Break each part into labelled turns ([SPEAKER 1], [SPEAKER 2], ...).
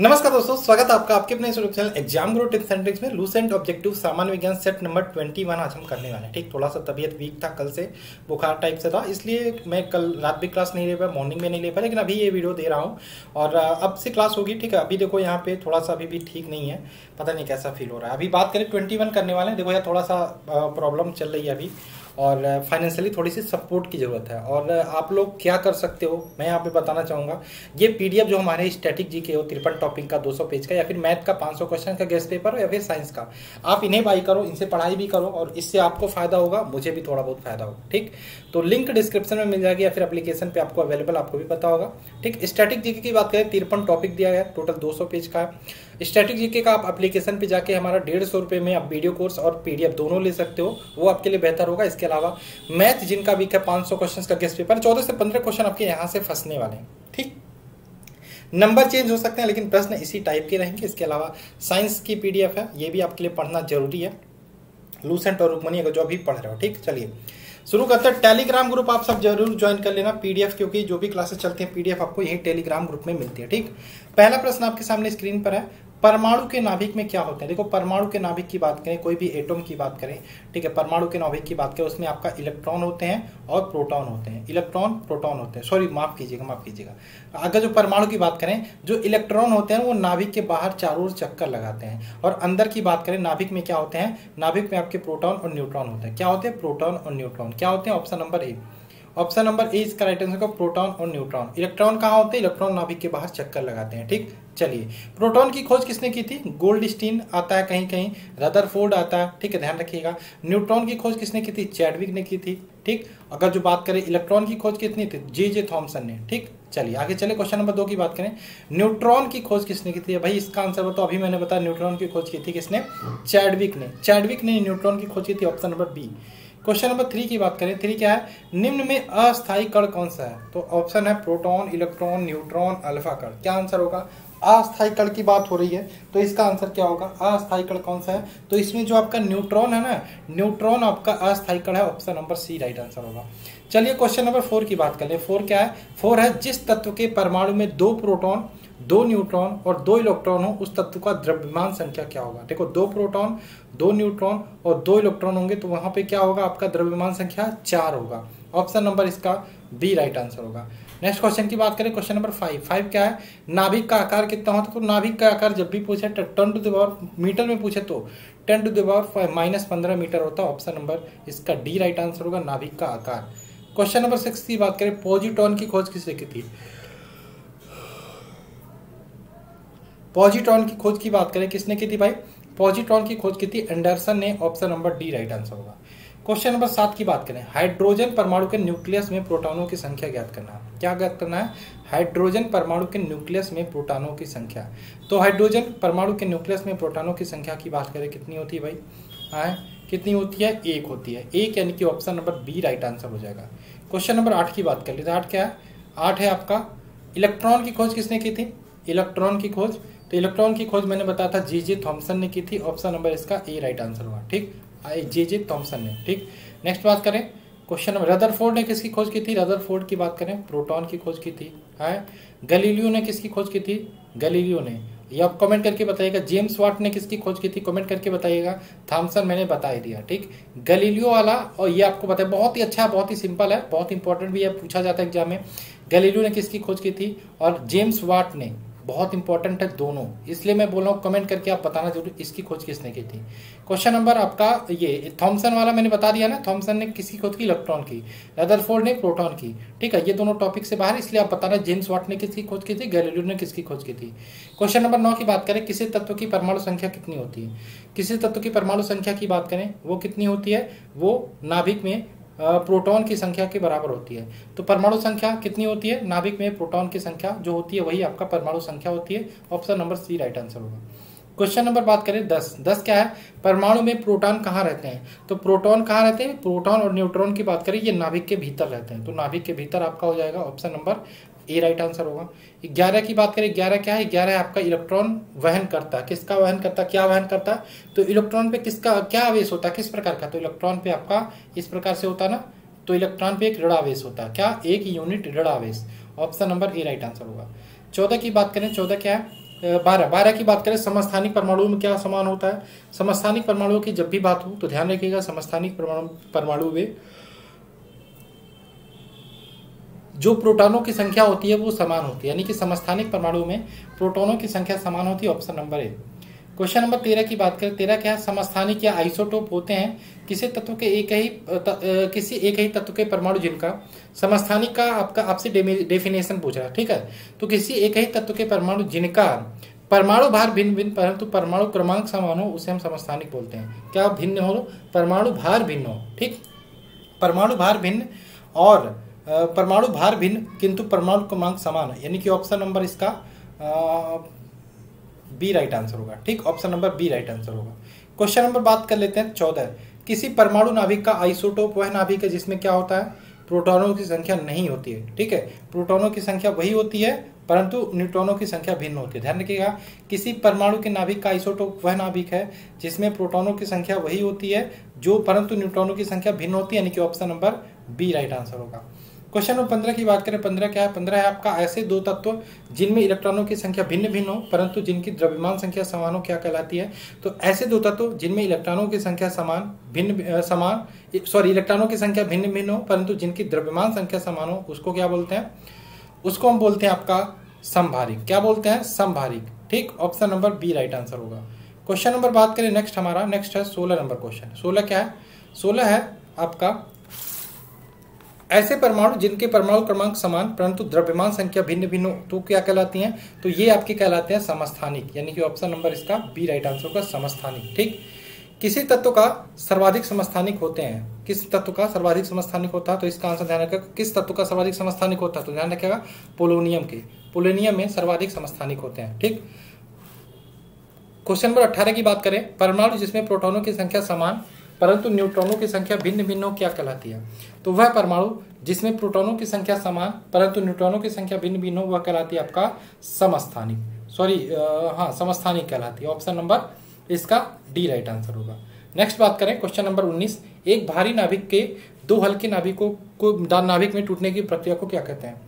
[SPEAKER 1] नमस्कार दोस्तों, स्वागत है आपका आपके अपने channel exam grow tips and tricks में। लूसेंट ऑब्जेक्टिव सामान्य विज्ञान सेट नंबर 21 आज हम करने वाले हैं। ठीक थोड़ा सा तबीयत वीक था, कल से बुखार टाइप से था, इसलिए मैं कल रात भी क्लास नहीं ले पाया मॉर्निंग में नहीं ले पाया, लेकिन अभी ये वीडियो दे रहा हूँ। और अब से क्लास होगी, ठीक है, अभी देखो यहाँ पे थोड़ा सा अभी भी ठीक नहीं है, पता नहीं कैसा फील हो रहा है। अभी बात करें ट्वेंटी करने वाले हैं, देखो यार थोड़ा सा प्रॉब्लम चल रही है अभी। और फाइनेंशियली थोड़ी सी सपोर्ट की ज़रूरत है। और आप लोग क्या कर सकते हो? मैं यहाँ पे बताना चाहूँगा। ये पीडीएफ जो हमारे स्टैटिक जी के हो तिरपन टॉपिक का 200 पेज का, या फिर मैथ का 500 क्वेश्चन का गेस्ट पेपर या फिर साइंस का। आप इन्हें बाई करो, इनसे पढ़ाई भी करो, और इससे आपको फ़ायदा होगा, मुझे भी थोड़ा बहुत फ़ायदा होगा, ठीक? तो लिंक डिस्क्रिप्शन में मिल जाएगी, या फिर अपलीकेशन पर आपको अवेलेबल आपको भी पता होगा, ठीक? स्टैटिक जीके की बात करें तिरपन टॉपिक दिया गया टोटल दो सौ पेज का है। स्टैटिक जीके का आप एप्लीकेशन पे जाके हमारा डेढ़ सौ रुपये में आप वीडियो कोर्स और पीडीएफ दोनों ले सकते हो। वो आपके लिए बेहतर होगा। इसके अलावा मैथ जिनका वीक है 500 क्वेश्चन का गेस्ट पेपर चौदह से पंद्रह क्वेश्चन आपके यहाँ से फंसने वाले हैं। ठीक? नंबर चेंज हो सकते हैं, लेकिन प्रश्न इसी टाइप के रहेंगे। इसके अलावा साइंस की पीडीएफ है, ये भी आपके लिए पढ़ना ज़रूरी है। लूसेंट और रुकमनी अगर जो अभी पढ़ रहे हो, ठीक? चलिए। शुरू करते हैं। टेलीग्राम ग्रुप आप सब ज़रूर ज्वाइन कर लेना पीडीएफ क्योंकि जो भी क्लासेस चलती हैं पीडीएफ आपको यही टेलीग्राम ग्रुप में मिलती है, ठीक? पहला प्रश्न आपके सामने स्क्रीन पर है। परमाणु के नाभिक में क्या होते हैं? देखो, परमाणु के नाभिक की बात करें, कोई भी एटम की बात करें, ठीक है, परमाणु के नाभिक की बात करें, उसमें आपका इलेक्ट्रॉन होते हैं और प्रोटॉन होते हैं। इलेक्ट्रॉन, प्रोटॉन होते हैं। सॉरी, माफ़ कीजिएगा माफ़ कीजिएगा। अगर जो परमाणु की बात करें, जो इलेक्ट्रॉन होते हैं, वो नाभिक के बाहर चारों ओर चक्कर लगाते हैं। और अंदर की बात करें, नाभिक में क्या होते हैं? नाभिक में आपके प्रोटॉन और न्यूट्रॉन होते हैं। क्या होते हैं? प्रोटॉन और न्यूट्रॉन। क्या होते हैं? Option number A. Option number A इसका राइट आंसर का प्रोटॉन और न्यूट्रॉन इलेक्ट्रॉन कहाँ होते हैं? इलेक्ट्रॉन नाभिक के बाहर चक्कर लगाते हैं, ठीक? चलिए। प्रोटॉन की खोज किसने की थी? गोल्ड स्टीन आता है कहीं कहीं रदरफोर्ड आता है, ठीक है? ध्यान रखिएगा। न्यूट्रॉन की खोज किसने की थी? चैडविक ने की थी, ठीक? अगर जो बात करें इलेक्ट्रॉन की खोज कितनी थी? जे जे थॉमसन ने, ठीक? चलिए, आगे चले क्वेश्चन नंबर दो की बात करें। न्यूट्रॉन की खोज किसने की थी? भाई, इसका आंसर बताओ, अभी मैंने बताया न्यूट्रॉन की खोज की थी किसने? चैडविक ने। चैडविक ने न्यूट्रॉन की खोज की थी option number B question number three की बात करें थ्री क्या है? निम्न में अस्थायी कण कौन सा है? तो ऑप्शन है प्रोटॉन इलेक्ट्रॉन न्यूट्रॉन अल्फ़ा कण। क्या आंसर होगा? अस्थायी कण की बात हो रही है तो इसका आंसर क्या होगा? अस्थायी कण कौन सा है? तो इसमें जो आपका न्यूट्रॉन है ना न्यूट्रॉन आपका अस्थायी कण है option number C right answer होगा। चलिए क्वेश्चन नंबर फोर की बात कर ले। फोर क्या है? फोर है जिस तत्व के परमाणु में दो प्रोटॉन दो न्यूट्रॉन और दो इलेक्ट्रॉन हो, उस तत्व का द्रव्यमान संख्या क्या होगा? देखो, दो प्रोटॉन, दो न्यूट्रॉन और दो इलेक्ट्रॉन होंगे तो वहाँ पे क्या होगा? आपका द्रव्यमान संख्या चार होगा। ऑप्शन नंबर इसका बी राइट आंसर होगा। नेक्स्ट क्वेश्चन की बात करें, क्वेश्चन नंबर फाइव। फाइव क्या है? नाभिक का आकार कितना होता है? तो नाभिक का आकार जब भी पूछे टेन टू दावर मीटर में पूछे तो ten to the power minus पंद्रह मीटर होता है। ऑप्शन नंबर इसका डी राइट आंसर होगा, नाभिक का आकार। क्वेश्चन नंबर सिक्स की बात करें, पॉजिटॉन की खोज किसने की थी? पॉजिट्रॉन की खोज की बात करें, किसने की थी भाई? पॉजिट्रॉन की खोज की थी एंडरसन ने, option number D right answer होगा। क्वेश्चन नंबर सात की बात करें, हाइड्रोजन परमाणु के न्यूक्लियस में प्रोटॉनों की संख्या ज्ञात करना है। क्या ज्ञात करना है? हाइड्रोजन परमाणु के न्यूक्लियस में प्रोटॉनों की संख्या। तो हाइड्रोजन परमाणु के न्यूक्लियस में प्रोटॉनों की संख्या की बात करें, कितनी होती है भाई? हाँ कितनी होती है? एक होती है। एक यानी कि option number B right answer हो जाएगा। क्वेश्चन नंबर आठ की बात कर लीजिए आठ क्या है? आठ है आपका। इलेक्ट्रॉन की खोज किसने की थी? इलेक्ट्रॉन की खोज तो इलेक्ट्रॉन की खोज मैंने बताया था जी जे थॉमसन ने की थी ऑप्शन नंबर इसका ए राइट आंसर हुआ, ठीक? जे जे थॉमसन ने, ठीक? नेक्स्ट बात करें क्वेश्चन नंबर रदरफोर्ड ने किसकी खोज की थी? रदरफोर्ड की बात करें प्रोटॉन की खोज की थी, है? गलीलियो ने किसकी खोज की थी? गलीलियो ने। ये आप कमेंट करके बताइएगा जेम्स वाट ने किसकी खोज की थी? कमेंट करके बताइएगा थॉमसन मैंने बता ही दिया, ठीक? गलीलियो वाला, और ये आपको बताया, बहुत ही अच्छा बहुत ही सिंपल है, बहुत इंपॉर्टेंट भी है, पूछा जाता है एग्ज़ाम में। गलीलियो ने किसकी खोज की थी? और जेम्स वाट ने। बहुत इंपॉर्टेंट है दोनों। इसलिए मैं बोल रहा हूँ कमेंट करके आप बताना ज़रूर, इसकी खोज किसने की थी? क्वेश्चन नंबर आपका ये थॉमसन वाला मैंने बता दिया ना थॉमसन ने किसकी खोज की? इलेक्ट्रॉन की। रदरफोर्ड ने प्रोटॉन की। ठीक है, ये दोनों टॉपिक से बाहर, इसलिए आप बताना जेम्स वाट ने किसकी खोज की थी? गैलीलियो ने किसकी खोज की थी? क्वेश्चन नंबर नौ की बात करें, किसी तत्व की परमाणु संख्या कितनी होती है? किसी तत्व की परमाणु संख्या की बात करें, वो कितनी होती है? वो नाभिक में प्रोटॉन की संख्या के बराबर होती है। तो परमाणु संख्या कितनी होती है? नाभिक में प्रोटॉन की संख्या जो होती है, वही आपका परमाणु संख्या होती है। Option number C right answer होगा। क्वेश्चन नंबर बात करें दस। दस क्या है? परमाणु में प्रोटॉन कहाँ रहते हैं? तो प्रोटॉन कहाँ रहते हैं? प्रोटॉन और न्यूट्रॉन की बात करें, ये नाभिक के भीतर रहते हैं। तो नाभिक के भीतर आपका हो जाएगा option number A right answer होगा। ग्यारह की बात करें, ग्यारह क्या है? ग्यारह आपका इलेक्ट्रॉन वहन करता किसका वहन करता क्या वहन करता तो इलेक्ट्रॉन पे किसका, क्या आवेश होता किस प्रकार का? तो इलेक्ट्रॉन पे आपका इस प्रकार से होता ना तो इलेक्ट्रॉन पे एक ऋण आवेश होता। क्या? एक यूनिट ऋण आवेश। Option number A right answer होगा। चौदह की बात करें, चौदह क्या है? बारह। बारह की बात करें, समस्थानिक परमाणु में क्या समान होता है? समस्थानिक परमाणुओं की जब भी बात हो तो ध्यान रखिएगा, समस्थानिक परमाणु परमाणु में जो प्रोटॉनों की संख्या होती है वो समान होती है। यानी कि समस्थानिक परमाणु में प्रोटॉनों की संख्या समान होती है option number A question number तेरह की बात करें तेरह क्या समस्थानिक या आइसोटोप होते हैं? किसी तत्व के एक ही त, किसी एक ही तत्व के परमाणु जिनका समस्थानिक का आपका आपसे डेफिनेशन पूछ रहा है ठीक है? तो किसी एक ही तत्व के परमाणु जिनका परमाणु भार भिन्न भिन्न परंतु परमाणु क्रमांक समान हो उसे हम समस्थानिक बोलते हैं। क्या भिन्न हो? परमाणु भार भिन्न हो ठीक? परमाणु भार भिन्न और परमाणु भार भिन्न, किंतु परमाणु क्रमांक समान है। यानी कि ऑप्शन नंबर इसका बी राइट आंसर होगा। ठीक? Option number B right answer होगा। क्वेश्चन नंबर बात कर लेते हैं चौदह। किसी परमाणु नाभिक का आइसोटोप वह नाभिक है जिसमें क्या होता है? प्रोटॉनों की संख्या नहीं होती है। ठीक है? प्रोटॉनों की संख्या वही होती है, परंतु न्यूट्रॉनों की संख्या भिन्न होती है। ध्यान रखिएगा, किसी परमाणु के नाभिक का आइसोटोप वह नाभिक है जिसमें प्रोटॉनों की संख्या वही होती है, जो परंतु न्यूट्रॉनों की संख्या भिन्न होती है, यानी कि option number B right answer होगा। क्वेश्चन नंबर पंद्रह की बात करें, पंद्रह क्या है? पंद्रह है आपका ऐसे दो तत्व जिनमें इलेक्ट्रॉनों की संख्या भिन्न भिन्न हो, परंतु जिनकी द्रव्यमान संख्या समान हो, क्या कहलाती है? तो ऐसे दो तत्व जिनमें इलेक्ट्रॉनों की संख्या समान, भिन्न समान सॉरी इलेक्ट्रॉनों की संख्या भिन्न भिन्न हो, परंतु जिनकी द्रव्यमान संख्या समान हो, उसको क्या बोलते हैं? उसको हम बोलते हैं आपका संभारिक। क्या बोलते हैं? संभारिक। ठीक? Option number B right answer होगा। क्वेश्चन नंबर बात करें नेक्स्ट हमारा। नेक्स्ट है सोलह नंबर क्वेश्चन सोलह क्या है? सोलह है आपका ऐसे परमाणु जिनके परमाणु क्रमांक समान, परंतु द्रव्यमान संख्या भिन्न भिन्न हो तो क्या कहलाती हैं? तो ये आपके कहलाते हैं समस्थानिक, यानी कि ऑप्शन नंबर इसका बी राइट आंसर होगा, समस्थानिक, ठीक? किसी तत्व का सर्वाधिक समस्थानिक होते हैं। किस तत्व का सर्वाधिक समस्थानिक होता है? तो इसका आंसर ध्यान रखेगा किस तत्व का सर्वाधिक समस्थानिक होता है? तो ध्यान रखेगा पोलोनियम के। पोलोनियम में सर्वाधिक समस्थानिक होते हैं, ठीक? क्वेश्चन नंबर अट्ठारह की बात करें। परमाणु जिसमें प्रोटोनों की संख्या समान परंतु न्यूट्रॉनों की संख्या भिन्न भिन्न क्या कहलाती है? तो वह परमाणु जिसमें प्रोटॉनों की संख्या समान, परंतु न्यूट्रॉनों की संख्या भिन्न भिन्न वह कहलाती है आपका समस्थानिक। सॉरी हाँ समस्थानिक कहलाती है। ऑप्शन नंबर इसका डी राइट आंसर होगा। नेक्स्ट बात करें क्वेश्चन नंबर 19 एक भारी नाभिक के दो हल्के नाभिकों को नाभिक में टूटने की प्रक्रिया को क्या कहते हैं?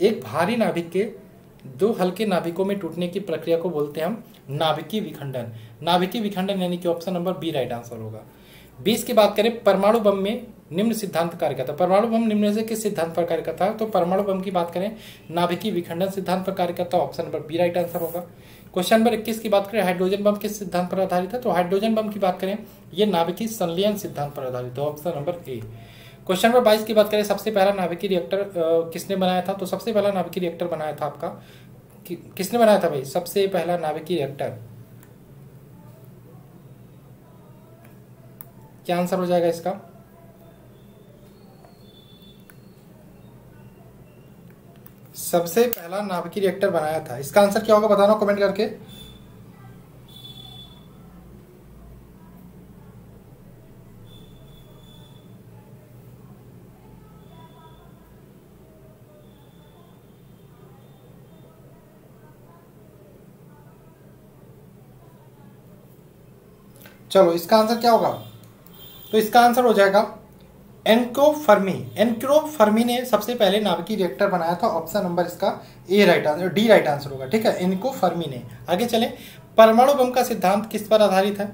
[SPEAKER 1] एक भारी नाभिक के दो हल्के नाभिकों में टूटने की प्रक्रिया को बोलते हैं हम नाभिकीय विखंडन। नाभिकीय विखंडन यानी कि option number B right answer होगा। बीस की बात करें, परमाणु बम में निम्न सिद्धांत कार्य करता है। परमाणु बम निम्न से किस सिद्धांत पर कार्य करता है? तो परमाणु बम की बात करें, नाभिकीय विखंडन सिद्धांत पर कार्य करता है। Option number B, right answer होगा। क्वेश्चन नंबर इक्कीस की बात करें, हाइड्रोजन बम किस सिद्धांत पर आधारित है? तो हाइड्रोजन बम की बात करें, ये नाभिकीय संलयन सिद्धांत पर आधारित है। Option number A. Question number बाईस की बात करें, सबसे पहला नाभिकीय रिएक्टर किसने बनाया था? तो सबसे पहला नाभिकीय रिएक्टर बनाया था आपका। किसने बनाया था भाई? सबसे पहला नाभिकीय रिएक्टर क्या आंसर हो जाएगा इसका? सबसे पहला नाभिकीय रिएक्टर बनाया था। इसका आंसर क्या होगा बताना कमेंट करके। चलो, इसका आंसर क्या होगा? तो इसका आंसर हो जाएगा एनक्रो फर्मी एनक्रो फर्मी ने सबसे पहले नाभिकीय रिएक्टर बनाया था ऑप्शन नंबर इसका A right answer D right answer होगा, ठीक है? एनको फर्मी ने। आगे चले। परमाणु बम का सिद्धांत किस पर आधारित है?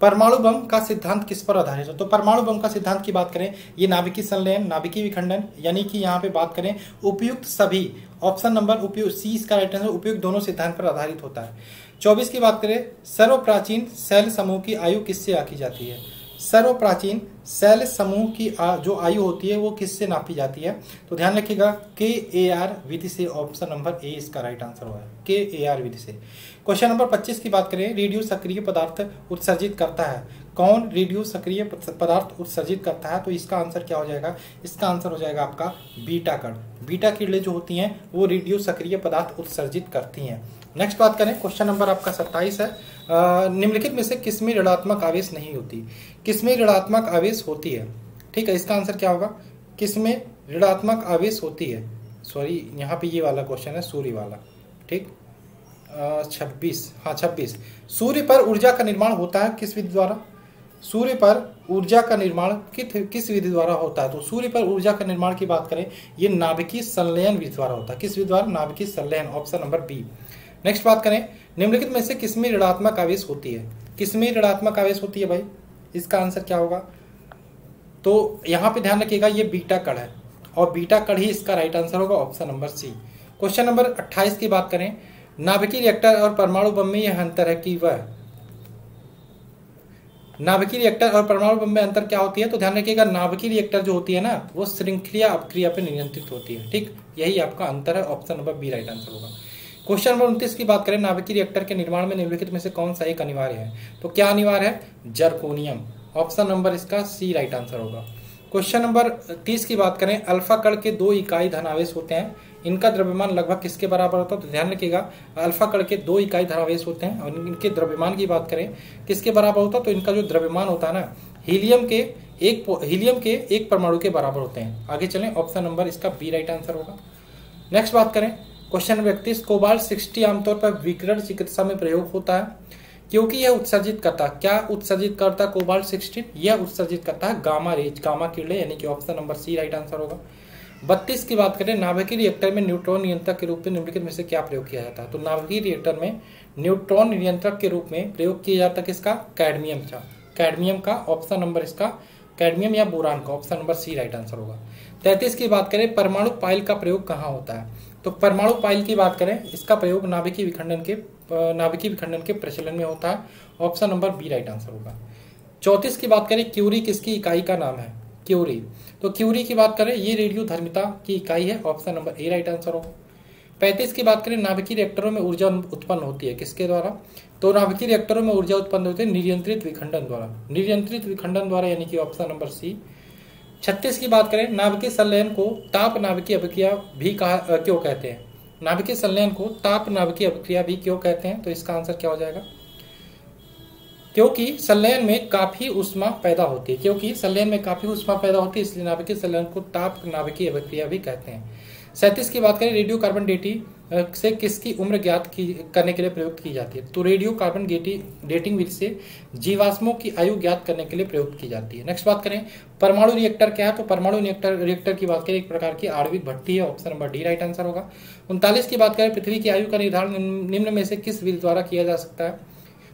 [SPEAKER 1] परमाणु बम का सिद्धांत किस पर आधारित है? तो परमाणु बम का सिद्धांत की बात करें, ये नाभिकीय संलयन, नाभिकीय विखंडन, यानी कि यहाँ पे बात करें, उपयुक्त सभी ऑप्शन नंबर उपयुक्त सी इसका राइट आंसर उपयुक्त दोनों सिद्धांत पर आधारित होता है। चौबीस की बात करें सर्व प्राचीन सेल समूह की आयु किससे आकी जाती है? सर्व प्राचीन सेल समूह की आ, जो आयु होती है वो किससे नापी जाती है? तो ध्यान रखिएगा के ए आर विधि से ऑप्शन नंबर ए इसका राइट आंसर होगा के ए आर विधि से। क्वेश्चन नंबर 25 की बात करें रेडियो सक्रिय पदार्थ उत्सर्जित करता है। कौन रेडियो सक्रिय पदार्थ उत्सर्जित करता है? तो इसका आंसर क्या हो जाएगा? इसका आंसर हो जाएगा आपका बीटा कण बीटा किड़े जो होती हैं वो रेडियो सक्रिय पदार्थ उत्सर्जित करती हैं। नेक्स्ट बात करें क्वेश्चन नंबर आपका सत्ताईस है। निम्नलिखित में से किसमें ऋणात्मक आवेश नहीं होती? किसमें ऋणात्मक आवेश होती है? ठीक है, इसका आंसर क्या होगा? किसमें ऋणात्मक आवेश होती है? सॉरी यहाँ पे ये वाला क्वेश्चन है, सूर्य वाला। ठीक? छब्बीस। हाँ छब्बीस। सूर्य पर ऊर्जा का निर्माण होता है किस विधि द्वारा? सूर्य पर ऊर्जा का निर्माण किस विधि द्वारा होता है? तो सूर्य पर ऊर्जा का निर्माण की बात करें, ये नाभिकीय संलयन विधि द्वारा होता है। किस विधि द्वारा? नाभिकीय संलयन ऑप्शन नंबर बी नेक्स्ट बात करें, निम्नलिखित में से किसमें ऋणात्मक आवेश होती है? किसमें ऋणात्मक आवेश होती है भाई? इसका आंसर क्या होगा? तो यहाँ पे ध्यान रखिएगा, ये बीटा कड़ है। और बीटा कड़ ही इसका राइट आंसर होगा option number C question number 28 की बात करें, नाभिकीय रिएक्टर और परमाणु बम में यह अंतर है कि वह नाभिकीय रिएक्टर और परमाणु बम में अंतर क्या होती है? तो ध्यान रखिएगा, नाभिकीय रिएक्टर जो होती है ना, वो श्रृंखलिया अपक्रिया पर नियंत्रित होती है, ठीक? यही आपका अंतर है option number B right answer होगा। क्वेश्चन नंबर उनतीस की बात करें, नाभिकीय रिएक्टर के निर्माण में निम्नलिखित में से कौन सा एक अनिवार्य है? तो क्या अनिवार्य है? जर्कोनियम। ऑप्शन नंबर इसका सी राइट आंसर होगा। क्वेश्चन नंबर तीस की बात करें, अल्फ़ा कण के दो इकाई धनावेश होते हैं। इनका द्रव्यमान लगभग किसके बराबर होता है? तो ध्यान रखिएगा, अल्फ़ा कण के दो इकाई धनावेश होते हैं और इनके द्रव्यमान की बात करें, किसके बराबर होता है? तो इनका जो द्रव्यमान होता है ना, हीलियम के एक हीलियम के एक परमाणु के बराबर होते हैं। आगे चलें ऑप्शन नंबर इसका बी राइट आंसर होगा। नेक्स्ट बात करें क्वेश्चन नंबर इकतीस कोबाल सिक्सटी आमतौर पर विकिरण चिकित्सा में प्रयोग होता है, क्योंकि यह उत्सर्जित करता क्या उत्सर्जित करता कोबाल सिक्सटीन यह उत्सर्जित करता है गामा रेज, गामा किरणे यानी कि option number C right answer होगा। बत्तीस की बात करें, नाभिकीय रिएक्टर में न्यूट्रॉन नियंत्रक के रूप में निम्नलिखित में से क्या प्रयोग किया जाता है? तो नाभिकीय रिएक्टर में न्यूट्रॉन नियंत्रक के रूप में प्रयोग किया जाता है किसका? कैडमियम का। कैडमियम का ऑप्शन नंबर इसका कैडमियम या बोरान का option number C right answer होगा। तैतीस की बात करें, परमाणु पाइल का प्रयोग कहाँ होता है? तो परमाणु पाइल की बात करें, इसका प्रयोग नाभिकीय विखंडन के, नाभिकीय विखंडन के प्रचलन में होता है। Option number B right answer होगा। चौतीस की बात करें, क्यूरी किसकी इकाई का नाम है? क्यूरी। तो क्यूरी की बात करें, ये रेडियो धर्मिता की इकाई है, option number A right answer होगा। पैंतीस की बात करें, नाभिकीय रिएक्टरों में ऊर्जा उत्पन्न होती है किसके द्वारा? तो नाभिकीय रिएक्टरों में ऊर्जा उत्पन्न होती है नियंत्रित विखंडन द्वारा। नियंत्रित विखंडन द्वारा, यानी कि ऑप्शन नंबर सी छत्तीस की बात करें, नाभिकीय संलयन को ताप नाभिकीय अभिक्रिया भी कहा क्यों कहते हैं? नाभिकीय संलयन को ताप नाभिकीय अभिक्रिया भी क्यों कहते हैं? तो इसका आंसर क्या हो जाएगा? क्योंकि संलयन में काफ़ी उष्मा पैदा होती है, क्योंकि संलयन में काफ़ी उष्मा पैदा होती है, इसलिए नाभिकीय संलयन को ताप नाभिकीय अभिक्रिया भी कहते हैं। सैंतीस की बात करें, रेडियो कार्बन डेटी से किसकी उम्र ज्ञात की, करने के लिए प्रयुक्त की जाती है? तो रेडियो कार्बन डेटिंग विधि से जीवाश्मों की आयु ज्ञात करने के लिए प्रयुक्त की जाती है। नेक्स्ट बात करें, परमाणु रिएक्टर क्या है? तो परमाणु रिएक्टर रिएक्टर की बात करें, एक प्रकार की आणविक भट्टी है option number D right answer होगा। उनतालीस की बात करें, पृथ्वी की आयु का निर्धारण निम्न में से किस विधि द्वारा किया जा सकता है?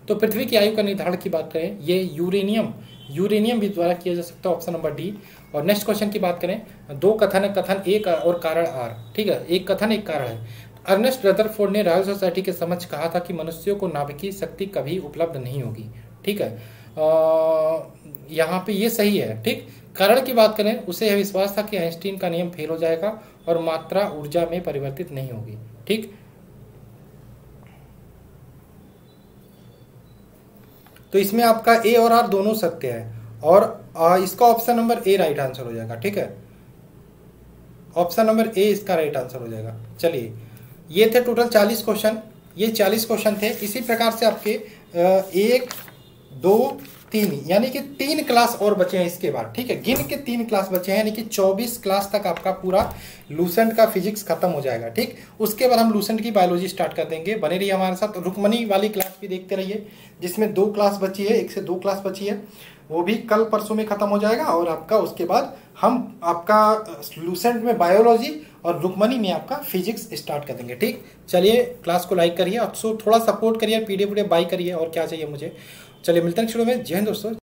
[SPEAKER 1] तो पृथ्वी की आयु का निर्धारण की बात करें, ये यूरेनियम यूरेनियम भी द्वारा किया जा सकता है ऑप्शन नंबर डी और नेक्स्ट क्वेश्चन की बात करें, दो कथन है, कथन एक और कारण आर ठीक है? एक कथन, एक कारण है। अर्नेस्ट रदरफोर्ड ने रॉयल सोसाइटी के समझ कहा था कि मनुष्यों को नाभिकीय शक्ति कभी उपलब्ध नहीं होगी, ठीक है? यहाँ पे ये सही है, ठीक? कारण की बात करें, उसे यह विश्वास था कि आइंस्टीन का नियम फेल हो जाएगा और मात्रा ऊर्जा में परिवर्तित नहीं होगी, ठीक? तो इसमें आपका ए और आर दोनों सत्य है। और इसका option number A right answer हो जाएगा, ठीक है? ऑप्शन नंबर ए इसका राइट आंसर हो जाएगा। चलिए, ये थे टोटल चालीस क्वेश्चन ये चालीस क्वेश्चन थे। इसी प्रकार से आपके एक, दो तीन यानी कि तीन क्लास और बचे हैं इसके बाद, ठीक है? गिन के तीन क्लास बचे हैं, यानी कि चौबीस क्लास तक आपका पूरा लूसेंट का फिजिक्स खत्म हो जाएगा, ठीक? उसके बाद हम लूसेंट की बायोलॉजी स्टार्ट कर देंगे। बने रहिए हमारे साथ रुकमनी वाली क्लास भी देखते रहिए, जिसमें दो क्लास बची है, एक से दो क्लास बची है, वो भी कल परसों में खत्म हो जाएगा और आपका उसके बाद हम आपका लूसेंट में बायोलॉजी और रुकमनी में आपका फिजिक्स स्टार्ट कर देंगे, ठीक? चलिए क्लास को लाइक करिए, अब थोड़ा सपोर्ट करिए, पीडीएफ वीडियो बाई करिए और क्या चाहिए मुझे? चलिए मिलते हैं शुरू में। जय हिंद दोस्तों।